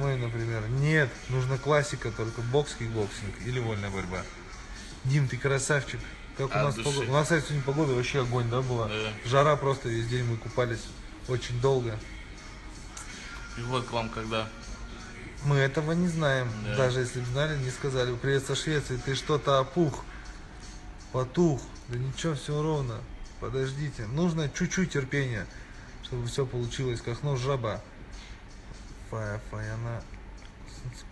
Ну, например. Нет, нужна классика только, бокс, кикбоксинг или вольная борьба. Дим, ты красавчик. Как у нас погода? У нас, кстати, сегодня погода вообще огонь, да, была? Да. Жара просто весь день, мы купались очень долго. Приход к вам когда? Мы этого не знаем. Да. Даже если бы знали, не сказали. Привет со Швеции, ты что-то опух. Потух. Да ничего, все ровно. Подождите. Нужно чуть-чуть терпения, чтобы все получилось, как нож жаба. Фая, фая, она...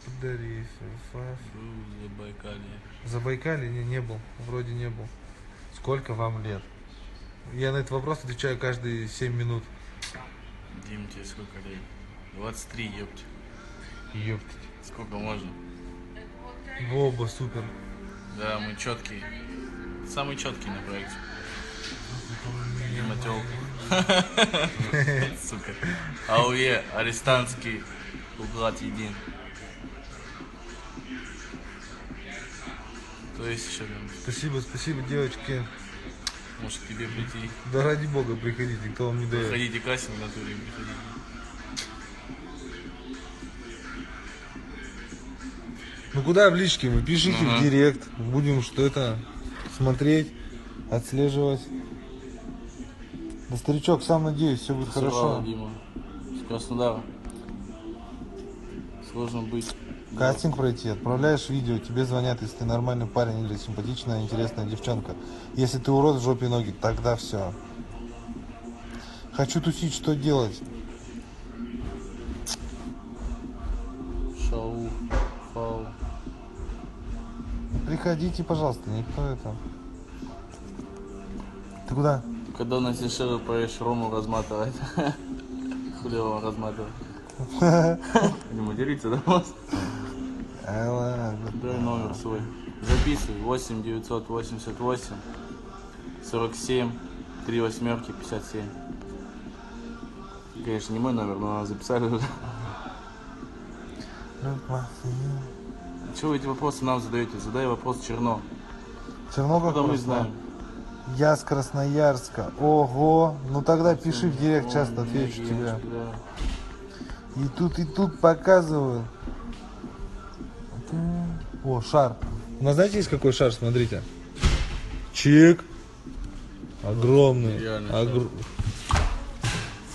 Подари, фая, В Забайкалье. Забайкалье не, не был, вроде не был. Сколько вам лет? Я на этот вопрос отвечаю каждые 7 минут. Дим, тебе сколько лет? 23, ёпть. Ёптать. Сколько можно? Оба супер. Да, мы четкие. Самый четкий на проекте. Дима тёлка. Сука. Ауе, арестантский уклад един. То есть еще там, Спасибо, спасибо, девочки. может к тебе прийти. Да ради бога приходите, кто вам не дает. Приходите кастинг в натуре, приходите. Ну куда в личке мы? Пишите Ага. в директ. Будем что это смотреть, отслеживать. Да старичок, сам надеюсь, все будет Хорошо. хорошо. Дима. С Краснодара. Сложно быть. Кастинг пройти, отправляешь видео, тебе звонят, если ты нормальный парень или симпатичная, интересная девчонка. Если ты урод в жопе ноги, тогда все. Хочу тусить, что делать? Шау. Приходите, пожалуйста, никто это. Куда? Когда на Сейшелы поешь рому разматывать. Хули его разматывать. Не материться, да, Мас? А, ладно. Дай номер свой. Записывай. 8 988 47 3 восьмерки 57. Конечно, не мой номер, но записали уже. Чего вы эти вопросы нам задаете? Задай вопрос Черно. Чернобыль Куда мы знаем? Я с Красноярска. Ого. Ну тогда пиши в директ, часто отвечу тебе. И тут, и тут показываю. О, шар. У нас знаете, есть какой шар? Смотрите. Чик. Огромный. Огр-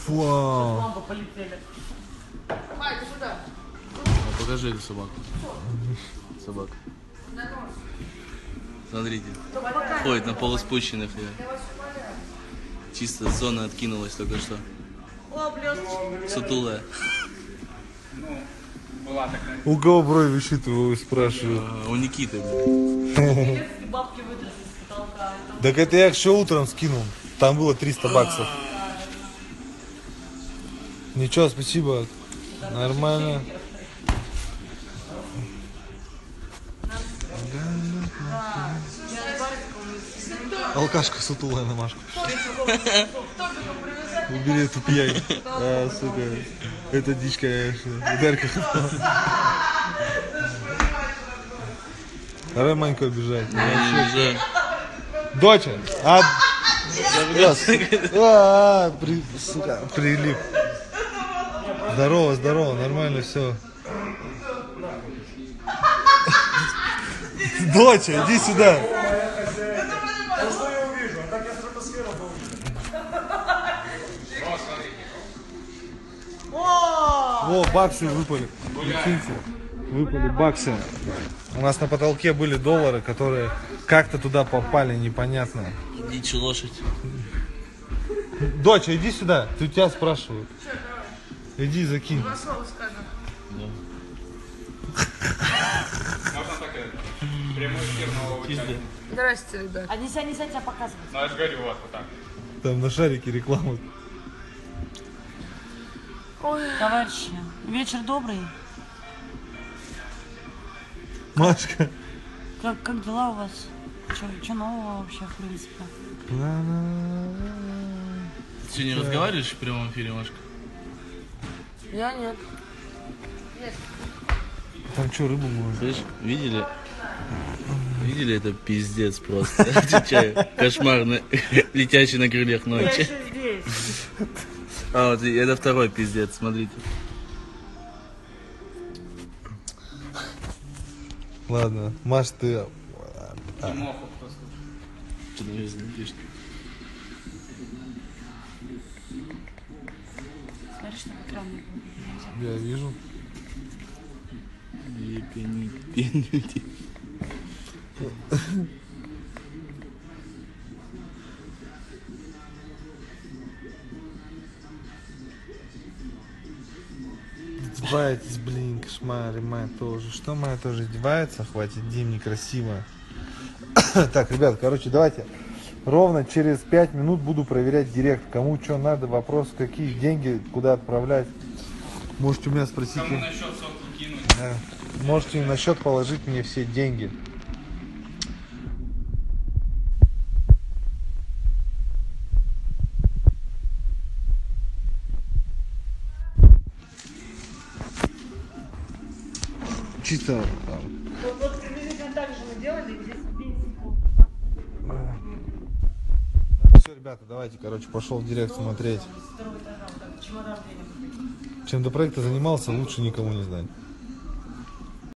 Вау. А покажи эту собаку. Собака. Смотрите. Ходит на полуспущенных. я. Чисто зона откинулась только что. О. Сутулая. У кого брови высчитываю, спрашиваю. А, У Никиты. бабки вытрясли с потолка. Это Так это я еще утром скинул. Там было 300 баксов. Ничего, спасибо. Нормально. Алкашка сутулая на Машку. Убери эту пьянь. А, сука. Это дичь, конечно. Ударка. Давай Маньку обижать. Уже. Доча, а... А, при- сука, прилип. Здорово, здорово, нормально все. Доча, иди сюда. О, баксы выпали. Прикиньте, выпали баксы. У нас на потолке были доллары, которые как-то туда попали, непонятно. Дичь лошадь. Доча, иди сюда, ты тебя спрашивают. Иди закинь. Здрасте, ребят. А нельзя, нельзя тебя показывать. Ну, я же говорю, вот, вот так. Там на шарике реклама. Товарищи, вечер добрый. Машка. Как, как дела у вас? Что нового вообще, в принципе? Ты что, не разговариваешь в прямом эфире, Машка? Я нет. Там что, рыбу можно? Слышь, видели? Видели это пиздец просто? Отвечаю. Кошмар, на- летящий на крыльях ночи. здесь. А, вот это второй пиздец, смотрите. Ладно, Маш, ты... А, а. Я вижу. Епенюти. Издеваетесь, блин, кошмары, моя тоже. Что моя тоже издевается? Хватит, Дим, некрасиво. так, ребят, короче, давайте ровно через 5 минут буду проверять директ. Кому что надо, вопрос, какие деньги, куда отправлять. Можете у меня спросить. Кому на счет сотку кинуть? Да. Можете на счет положить мне все деньги. Чисто там, Вот, приблизительно так же мы делали, здесь. Все, ребята, давайте, короче, пошел в директ смотреть. Чем до проекта занимался, лучше никому не знать.